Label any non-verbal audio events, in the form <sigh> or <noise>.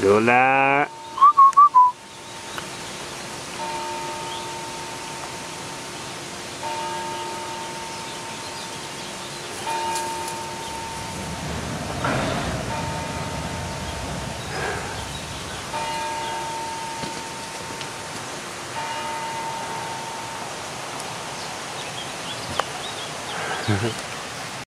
Lola. <laughs> Mm-hmm.